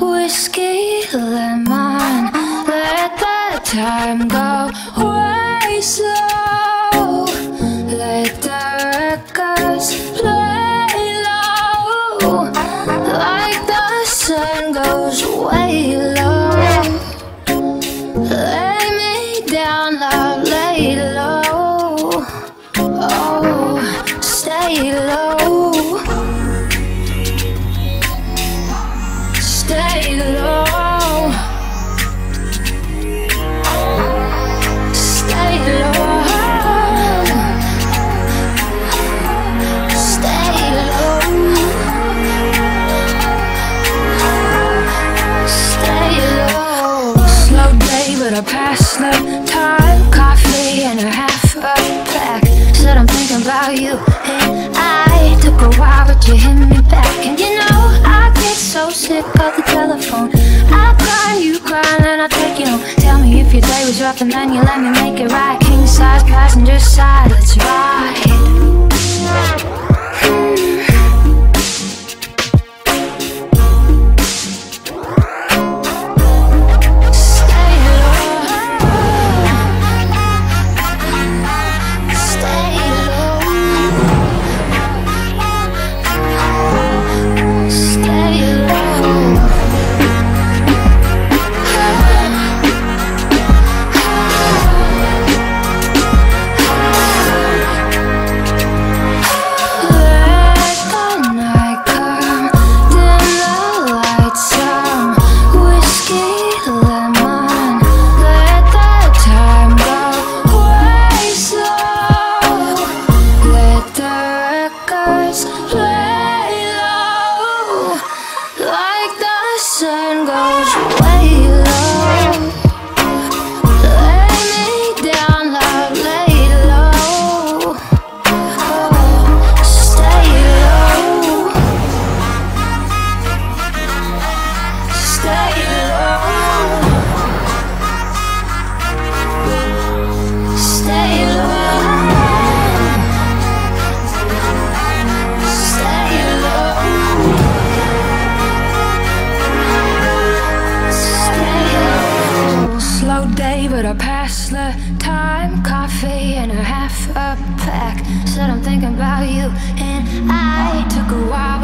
whiskey lemon. Let the time go way slow. But I passed the time. Coffee and a half a pack. Said I'm thinking about you. And I took a while, but you hit me back. And you know, I get so sick of the telephone. I cry, you cry, and I take you home. Tell me if your day was rough, and then you let me make it right. King size, passenger side, let's ride. pass the time Coffee and a half a pack. Said I'm thinking about you And I. Took a while